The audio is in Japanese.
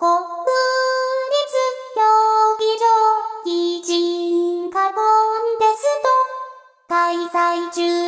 国立競技場基人化コンテスト開催中。